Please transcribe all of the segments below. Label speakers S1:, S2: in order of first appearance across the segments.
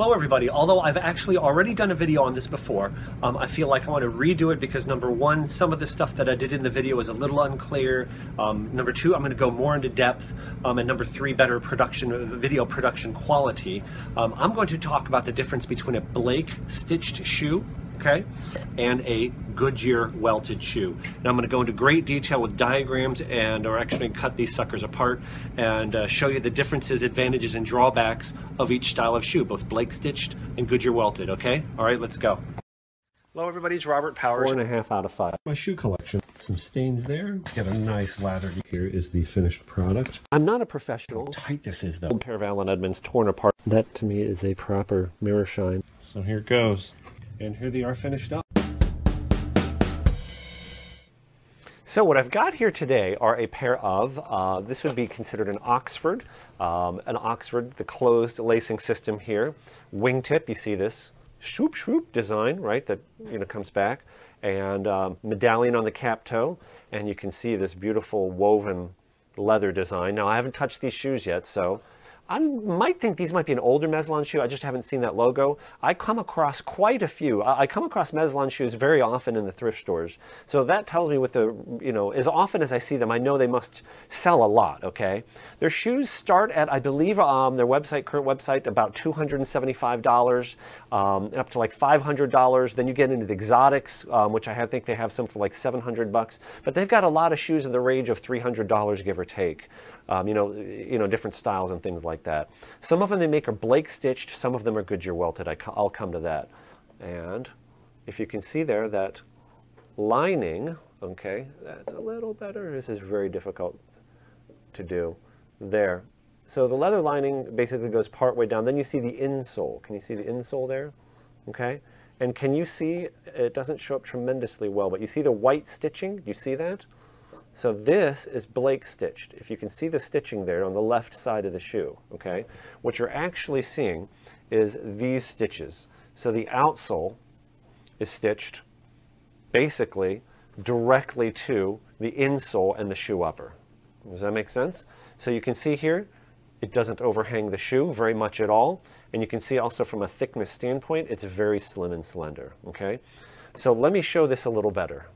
S1: Hello everybody, although I've actually already done a video on this before, um, I feel like I want to redo it because number one, some of the stuff that I did in the video is a little unclear. Um, number two, I'm going to go more into depth. Um, and number three, better production, video production quality. Um, I'm going to talk about the difference between a Blake stitched shoe okay, and a Goodyear welted shoe. Now I'm going to go into great detail with diagrams and or actually cut these suckers apart and uh, show you the differences, advantages, and drawbacks of each style of shoe, both Blake stitched and Goodyear welted, okay? All right, let's go. Hello everybody, it's Robert Powers.
S2: Four and a half out of five.
S1: My shoe collection. Some stains there. Get a nice lather. Here is the finished product.
S2: I'm not a professional.
S1: How tight this is though.
S2: A pair of Allen Edmonds torn apart. That to me is a proper mirror shine.
S1: So here it goes. And here they are finished up.
S2: So what I've got here today are a pair of, uh, this would be considered an Oxford, um, an Oxford, the closed lacing system here. Wingtip, you see this swoop swoop design, right, that you know comes back. And um, medallion on the cap toe. And you can see this beautiful woven leather design. Now I haven't touched these shoes yet, so I might think these might be an older Mezlan shoe. I just haven't seen that logo. I come across quite a few. I come across Mezlan shoes very often in the thrift stores. So that tells me with the, you know, as often as I see them, I know they must sell a lot, okay? Their shoes start at, I believe, um, their website, current website, about $275, um, up to like $500. Then you get into the exotics, um, which I think they have some for like 700 bucks. But they've got a lot of shoes in the range of $300, give or take um, you know, you know, different styles and things like that. Some of them they make are Blake stitched, some of them are Goodyear welted. I, will come to that. And if you can see there that lining, okay, that's a little better. This is very difficult to do. There. So the leather lining basically goes part way down. Then you see the insole. Can you see the insole there? Okay. And can you see, it doesn't show up tremendously well, but you see the white stitching? Do you see that? So this is Blake stitched. If you can see the stitching there on the left side of the shoe, okay? What you're actually seeing is these stitches. So the outsole is stitched basically directly to the insole and the shoe upper. Does that make sense? So you can see here, it doesn't overhang the shoe very much at all. And you can see also from a thickness standpoint, it's very slim and slender, okay? So let me show this a little better.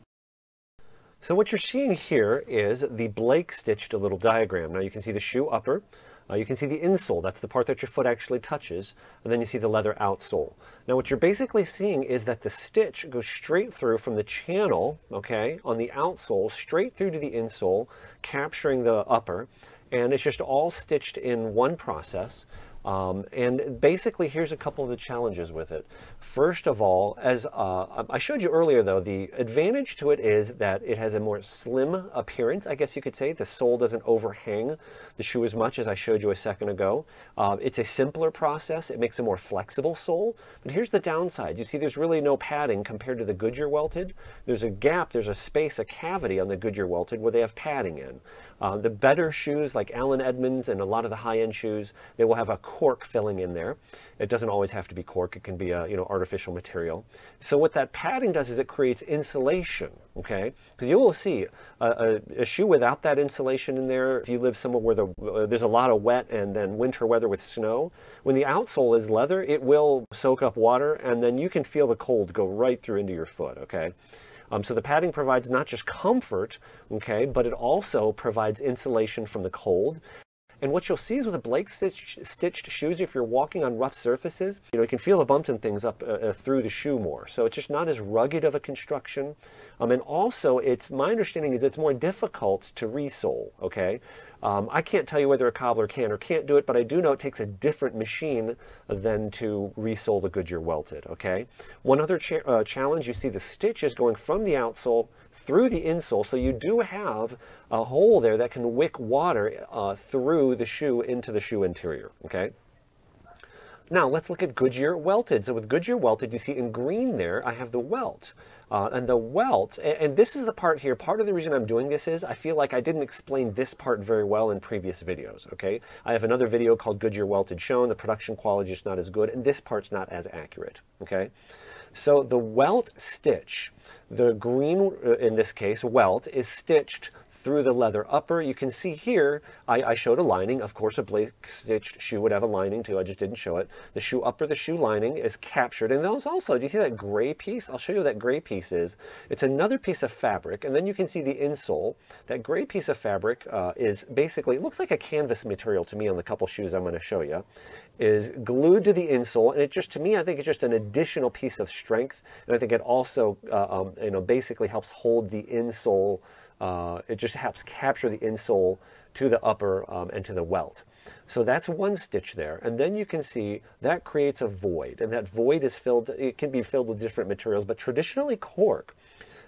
S2: So what you're seeing here is the Blake stitched a little diagram. Now you can see the shoe upper, uh, you can see the insole, that's the part that your foot actually touches, and then you see the leather outsole. Now what you're basically seeing is that the stitch goes straight through from the channel, okay, on the outsole, straight through to the insole, capturing the upper, and it's just all stitched in one process. Um, and basically, here's a couple of the challenges with it. First of all, as uh, I showed you earlier, though, the advantage to it is that it has a more slim appearance, I guess you could say. The sole doesn't overhang the shoe as much as I showed you a second ago. Uh, it's a simpler process. It makes a more flexible sole. But here's the downside. You see there's really no padding compared to the Goodyear welted. There's a gap, there's a space, a cavity on the Goodyear welted where they have padding in. Uh, the better shoes like Allen Edmonds and a lot of the high-end shoes, they will have a cork filling in there. It doesn't always have to be cork. It can be a you know artificial material. So what that padding does is it creates insulation. Okay, because you will see a, a, a, shoe without that insulation in there. If you live somewhere where the, uh, there's a lot of wet and then winter weather with snow, when the outsole is leather, it will soak up water and then you can feel the cold go right through into your foot. Okay. Um, so the padding provides not just comfort, okay, but it also provides insulation from the cold. And what you'll see is with a Blake stitch, stitched shoes, if you're walking on rough surfaces, you know, you can feel the bumps and things up uh, uh, through the shoe more. So it's just not as rugged of a construction. Um, and also, it's my understanding is it's more difficult to resole, okay? Um, I can't tell you whether a cobbler can or can't do it, but I do know it takes a different machine than to resole the Goodyear welted, okay? One other cha uh, challenge, you see the stitch is going from the outsole through the insole, so you do have a hole there that can wick water uh, through the shoe into the shoe interior, okay? Now let's look at Goodyear welted. So with Goodyear welted, you see in green there, I have the welt. Uh, and the welt, and, and, this is the part here, part of the reason I'm doing this is I feel like I didn't explain this part very well in previous videos, okay? I have another video called Goodyear welted shown, the production quality is not as good, and this part's not as accurate, okay? So the welt stitch, the green, uh, in this case, welt, is stitched through the leather upper. You can see here, I, I, showed a lining. Of course, a Blake stitched shoe would have a lining too. I just didn't show it. The shoe upper, the shoe lining is captured. And those also, do you see that gray piece? I'll show you what that gray piece is. It's another piece of fabric. And then you can see the insole. That gray piece of fabric uh, is basically, looks like a canvas material to me on the couple shoes I'm going to show you is glued to the insole and it just to me I think it's just an additional piece of strength and I think it also uh, um, you know basically helps hold the insole uh, it just helps capture the insole to the upper um, and to the welt. So that's one stitch there. And then you can see that creates a void. And that void is filled, it can be filled with different materials, but traditionally cork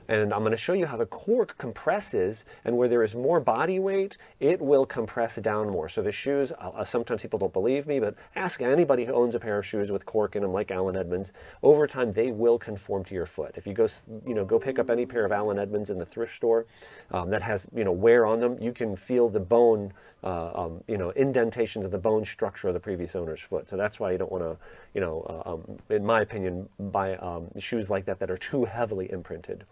S2: and I'm going to show you how the cork compresses and where there is more body weight, it will compress down more. So the shoes, uh, sometimes people don't believe me, but ask anybody who owns a pair of shoes with cork in them like Allen Edmonds. Over time, they will conform to your foot. If you go, you know, go pick up any pair of Allen Edmonds in the thrift store um, that has, you know, wear on them, you can feel the bone uh, um, you know, indentations of the bone structure of the previous owner's foot. So that's why you don't want to, you know, uh, um, in my opinion, buy um, shoes like that that are too heavily imprinted.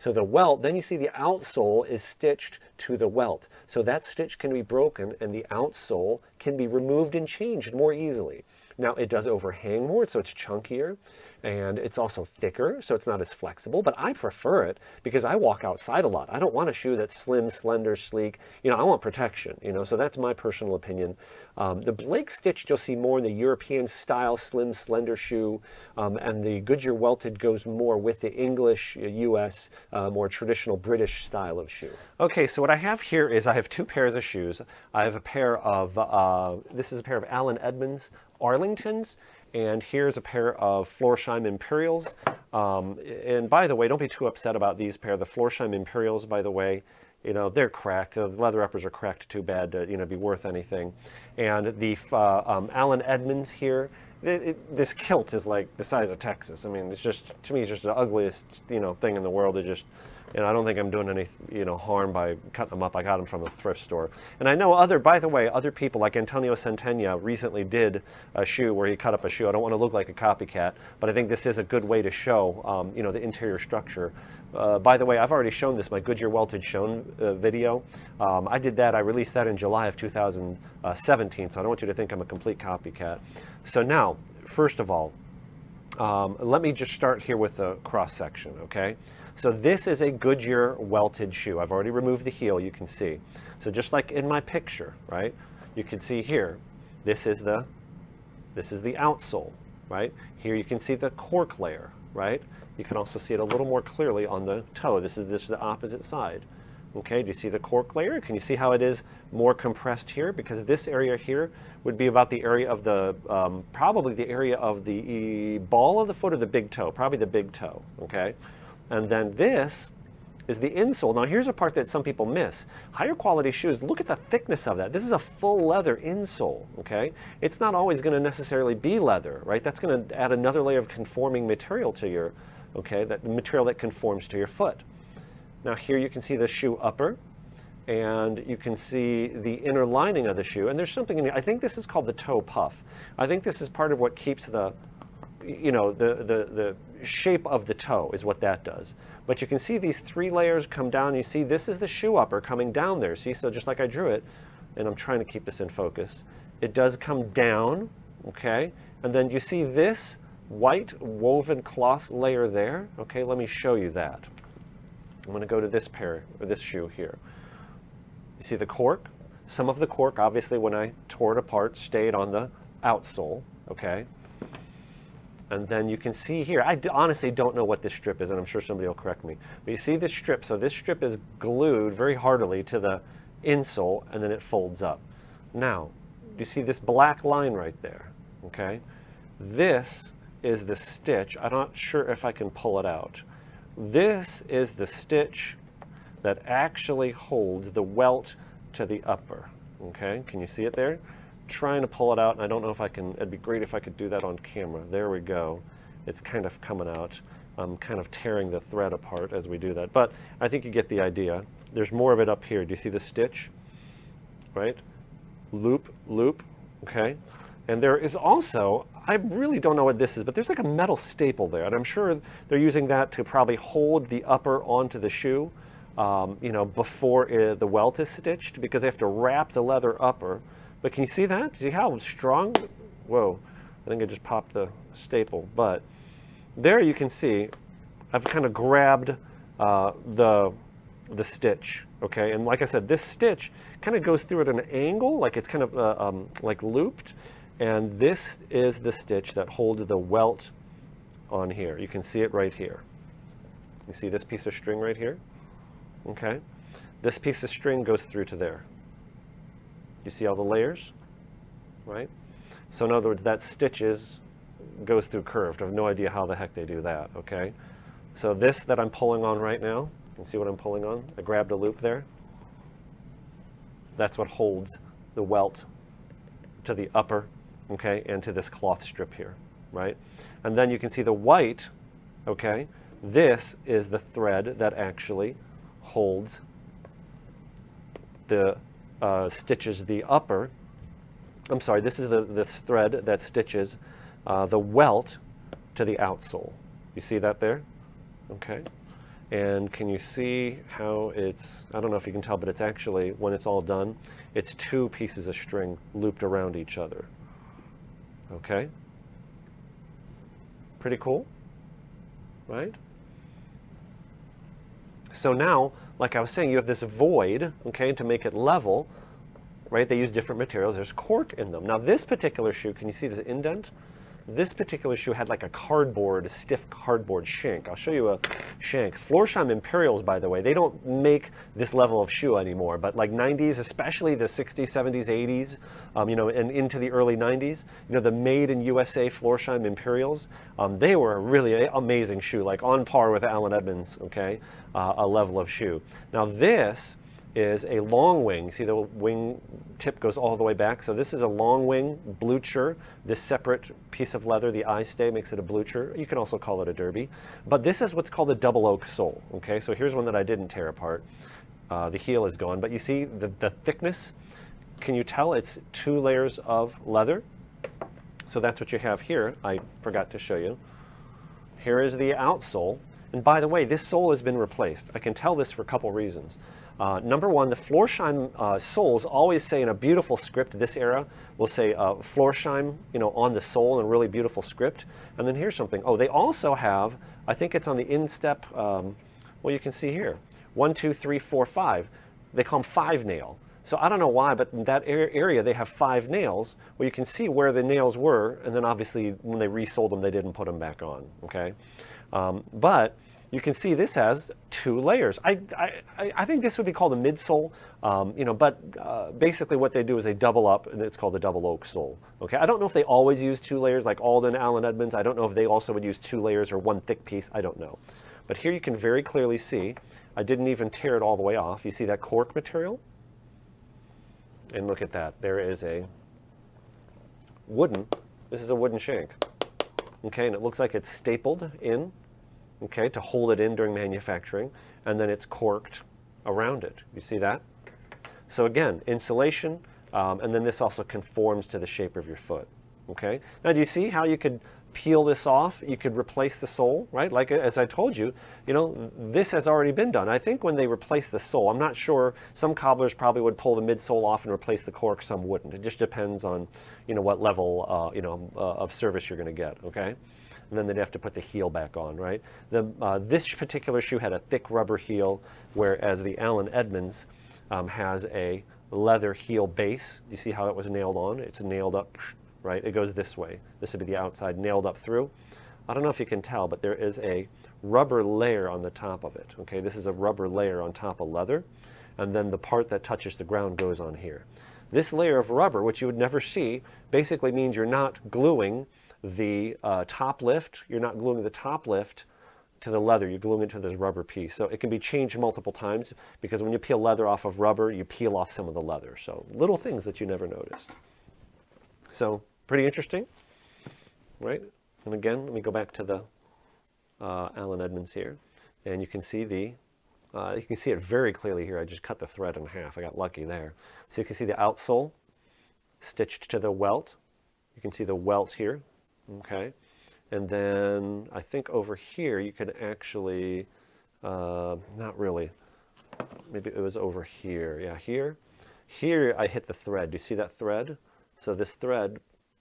S2: So the welt, then you see the outsole is stitched to the welt. So that stitch can be broken and the outsole can be removed and changed more easily. Now it does overhang more, so it's chunkier and it's also thicker, so it's not as flexible, but I prefer it because I walk outside a lot. I don't want a shoe that's slim, slender, sleek. You know, I want protection, you know, so that's my personal opinion. Um, the Blake Stitch you'll see more in the European style slim, slender shoe, um, and the Goodyear Welted goes more with the English, US, uh, uh, more traditional British style of shoe. Okay, so what I have here is I have two pairs of shoes. I have a pair of, uh, this is a pair of Allen Edmonds Arlingtons, and here's a pair of Florsheim Imperials. Um, and by the way, don't be too upset about these pair. The Florsheim Imperials, by the way, you know, they're cracked. The leather uppers are cracked too bad to, you know, be worth anything. And the uh, um, Allen Edmonds here, it, it, this kilt is like the size of Texas. I mean, it's just, to me, it's just the ugliest, you know, thing in the world. It just, and I don't think I'm doing any, you know, harm by cutting them up. I got them from a thrift store. And I know other, by the way, other people like Antonio Centeno recently did a shoe where he cut up a shoe. I don't want to look like a copycat, but I think this is a good way to show, um, you know, the interior structure. Uh, by the way, I've already shown this, my Goodyear Welted Shown uh, video. Um, I did that, I released that in July of 2017, so I don't want you to think I'm a complete copycat. So now, first of all, um, let me just start here with the cross section, okay? So this is a Goodyear welted shoe. I've already removed the heel, you can see. So just like in my picture, right? You can see here, this is the, this is the outsole, right? Here you can see the cork layer, right? You can also see it a little more clearly on the toe. This is, this is the opposite side. Okay, do you see the cork layer? Can you see how it is more compressed here? Because this area here would be about the area of the, um, probably the area of the ball of the foot or the big toe, probably the big toe, okay? And then this is the insole. Now here's a part that some people miss. Higher quality shoes, look at the thickness of that. This is a full leather insole, okay? It's not always gonna necessarily be leather, right? That's gonna add another layer of conforming material to your, okay, that the material that conforms to your foot. Now here you can see the shoe upper and you can see the inner lining of the shoe. And there's something in here, I think this is called the toe puff. I think this is part of what keeps the, you know, the, the, the shape of the toe is what that does. But you can see these three layers come down. You see this is the shoe upper coming down there. See, so just like I drew it, and I'm trying to keep this in focus, it does come down, okay? And then you see this white woven cloth layer there. Okay, let me show you that. I'm to go to this pair, or this shoe here. You see the cork? Some of the cork, obviously, when I tore it apart, stayed on the outsole, okay? And then you can see here, I honestly don't know what this strip is, and I'm sure somebody will correct me. But you see this strip, so this strip is glued very heartily to the insole, and then it folds up. Now, you see this black line right there, okay? This is the stitch. I'm not sure if I can pull it out. This is the stitch that actually holds the welt to the upper. Okay, can you see it there? Trying to pull it out, and I don't know if I can, it'd be great if I could do that on camera. There we go. It's kind of coming out. I'm kind of tearing the thread apart as we do that, but I think you get the idea. There's more of it up here. Do you see the stitch? Right? Loop, loop, okay? And there is also, I really don't know what this is, but there's like a metal staple there. And I'm sure they're using that to probably hold the upper onto the shoe. um, you know, before uh the welt is stitched because they have to wrap the leather upper. But can you see that? See how strong? Whoa, I think I just popped the staple. But there you can see I've kind of grabbed uh, the, the stitch, okay? And like I said, this stitch kind of goes through at an angle, like it's kind of uh, um, like looped. And this is the stitch that holds the welt on here. You can see it right here. You see this piece of string right here? Okay. This piece of string goes through to there. You see all the layers? Right? So in other words, that stitches goes through curved. I have no idea how the heck they do that, okay? So this that I'm pulling on right now, you can see what I'm pulling on? I grabbed a loop there. That's what holds the welt to the upper, okay, and to this cloth strip here, right? And then you can see the white, okay, this is the thread that actually holds the uh, stitches the upper. I'm sorry, this is the, this thread that stitches uh, the welt to the outsole. You see that there? Okay. And can you see how it's, I don't know if you can tell, but it's actually, when it's all done, it's two pieces of string looped around each other. Okay? Pretty cool, right? So now, like I was saying, you have this void, okay, to make it level, right? They use different materials. There's cork in them. Now this particular shoe, can you see this indent? This particular shoe had like a cardboard, stiff cardboard shank. I'll show you a shank. Florsheim Imperials, by the way, they don't make this level of shoe anymore, but like 90s, especially the 60s, 70s, 80s, um, you know, and into the early 90s, you know, the made in USA Florsheim Imperials, um, they were a really amazing shoe, like on par with Allen Edmonds, okay, uh, a level of shoe. Now this is a long wing. See the wing tip goes all the way back. So this is a long wing blucher. This separate piece of leather, the eye stay, makes it a blucher. You can also call it a derby. But this is what's called a double oak sole. Okay, so here's one that I didn't tear apart. Uh, the heel is gone, but you see the, the thickness. Can you tell it's two layers of leather? So that's what you have here. I forgot to show you. Here is the outsole. And by the way, this sole has been replaced. I can tell this for a couple reasons. Uh, number one, the Florsheim uh, soles always say in a beautiful script, this era we'll say uh, Florsheim, you know, on the sole in a really beautiful script. And then here's something. Oh, they also have, I think it's on the instep, um, well, you can see here, one, two, three, four, five. They call them five nail. So I don't know why, but in that area they have five nails. Well, you can see where the nails were, and then obviously when they resoled them, they didn't put them back on, okay? Um, but you can see this has two layers. I, I, I think this would be called a midsole, um, you know, but uh, basically what they do is they double up and it's called a double oak sole. Okay, I don't know if they always use two layers like Alden, Allen Edmonds. I don't know if they also would use two layers or one thick piece. I don't know. But here you can very clearly see, I didn't even tear it all the way off. You see that cork material? And look at that. There is a wooden, this is a wooden shank. Okay, and it looks like it's stapled in okay, to hold it in during manufacturing, and then it's corked around it. You see that? So again, insulation, um, and then this also conforms to the shape of your foot, okay? Now do you see how you could peel this off? You could replace the sole, right? Like as I told you, you know, this has already been done. I think when they replace the sole, I'm not sure, some cobblers probably would pull the midsole off and replace the cork, some wouldn't. It just depends on, you know, what level, uh, you know, uh, of service you're gonna get, okay? And then they'd have to put the heel back on, right? The, uh, this particular shoe had a thick rubber heel, whereas the Allen Edmonds um, has a leather heel base. You see how it was nailed on? It's nailed up, right? It goes this way. This would be the outside, nailed up through. I don't know if you can tell, but there is a rubber layer on the top of it, okay? This is a rubber layer on top of leather, and then the part that touches the ground goes on here. This layer of rubber, which you would never see, basically means you're not gluing the uh, top lift, you're not gluing the top lift to the leather, you're gluing it to this rubber piece. So it can be changed multiple times because when you peel leather off of rubber, you peel off some of the leather. So little things that you never noticed. So pretty interesting, right? And again, let me go back to the uh, Allen Edmonds here. And you can see the, uh, you can see it very clearly here. I just cut the thread in half. I got lucky there. So you can see the outsole stitched to the welt. You can see the welt here okay? And then I think over here you can actually, uh, not really, maybe it was over here. Yeah, here. Here I hit the thread. Do you see that thread? So this thread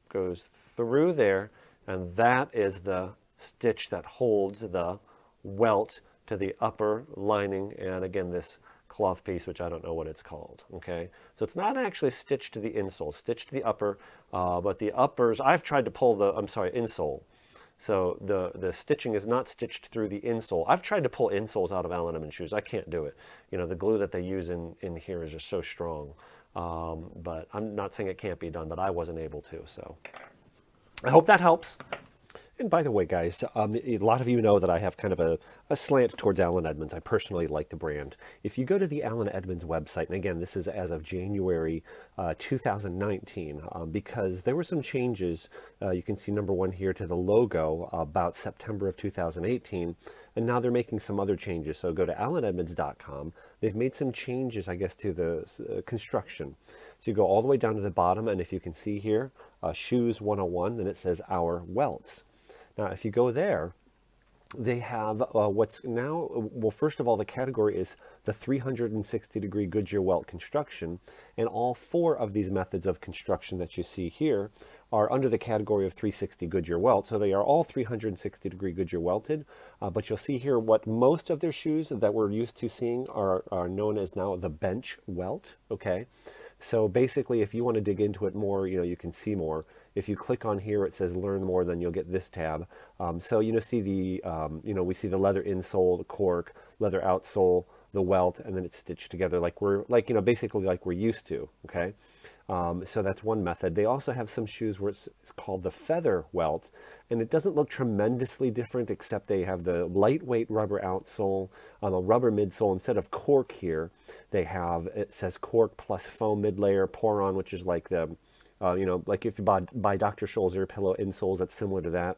S2: goes through there, and that is the stitch that holds the welt to the upper lining, and again, this cloth piece, which I don't know what it's called, okay? So it's not actually stitched to the insole, stitched to the upper, uh, but the uppers, I've tried to pull the, I'm sorry, insole. So the, the stitching is not stitched through the insole. I've tried to pull insoles out of Allen shoes. I can't do it. You know, the glue that they use in, in here is just so strong. Um, but I'm not saying it can't be done, but I wasn't able to, so. I hope that helps. And by the way, guys, um, a lot of you know that I have kind of a, a, slant towards Allen Edmonds. I personally like the brand. If you go to the Allen Edmonds website, and again, this is as of January uh, 2019, um, because there were some changes. Uh, you can see number one here to the logo about September of 2018, and now they're making some other changes. So go to allenedmonds.com. They've made some changes, I guess, to the uh, construction. So you go all the way down to the bottom, and if you can see here, uh, Shoes 101, then it says Our Welts. Now, if you go there, they have uh, what's now, well, first of all, the category is the 360 degree Goodyear welt construction. And all four of these methods of construction that you see here are under the category of 360 Goodyear welt. So they are all 360 degree Goodyear welted. Uh, but you'll see here what most of their shoes that we're used to seeing are, are known as now the bench welt. Okay. So basically, if you want to dig into it more, you know, you can see more. If you click on here, it says learn more, then you'll get this tab. Um, so, you know, see the, um, you know, we see the leather insole, the cork, leather outsole, the welt, and then it's stitched together like we're, like, you know, basically like we're used to, okay? Um, so that's one method. They also have some shoes where it's, it's, called the feather welt, and it doesn't look tremendously different except they have the lightweight rubber outsole, um, a rubber midsole. Instead of cork here, they have, it says cork plus foam midlayer, Poron, which is like the, uh, you know, like if you buy, buy Dr. Scholl's Air-Pillo insoles, that's similar to that.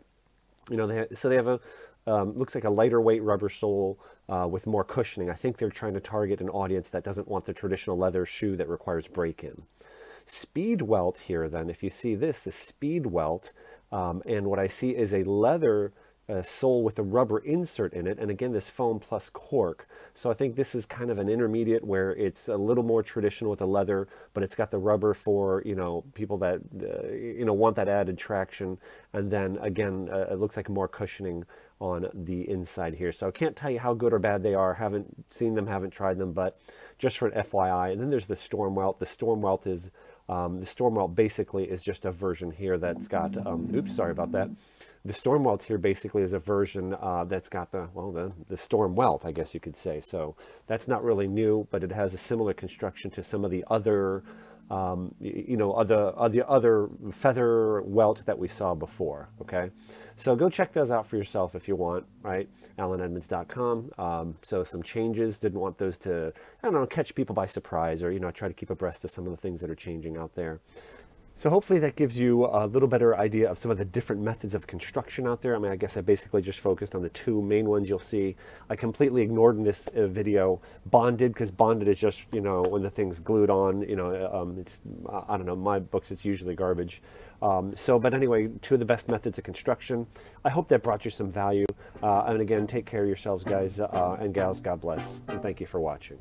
S2: You know, they have, so they have a, um, looks like a lighter weight rubber sole uh, with more cushioning. I think they're trying to target an audience that doesn't want the traditional leather shoe that requires break-in. Speed welt here then, if you see this, the speed welt, um, and what I see is a leather uh, sole with a rubber insert in it, and again this foam plus cork. So I think this is kind of an intermediate where it's a little more traditional with the leather, but it's got the rubber for you know people that uh, you know want that added traction, and then again uh, it looks like more cushioning on the inside here. So I can't tell you how good or bad they are. Haven't seen them, haven't tried them, but just for an FYI. And then there's the Storm Welt. The Storm Welt is um, the Storm Welt basically is just a version here that's got, um, oops, sorry about that. The Storm Welt here basically is a version uh, that's got the, well, the, the Storm Welt, I guess you could say. So that's not really new, but it has a similar construction to some of the other um, you know, other, other, other feather welt that we saw before, okay? So go check those out for yourself if you want, right? AllenEdmonds.com. Um, so some changes, didn't want those to, I don't know, catch people by surprise or, you know, try to keep abreast of some of the things that are changing out there. So hopefully that gives you a little better idea of some of the different methods of construction out there. I mean, I guess I basically just focused on the two main ones you'll see. I completely ignored in this uh, video bonded because bonded is just, you know, when the thing's glued on, you know, um, it's, I don't know, my books, it's usually garbage. Um, so, but anyway, two of the best methods of construction. I hope that brought you some value. Uh, and again, take care of yourselves, guys uh, and gals. God bless. And thank you for watching.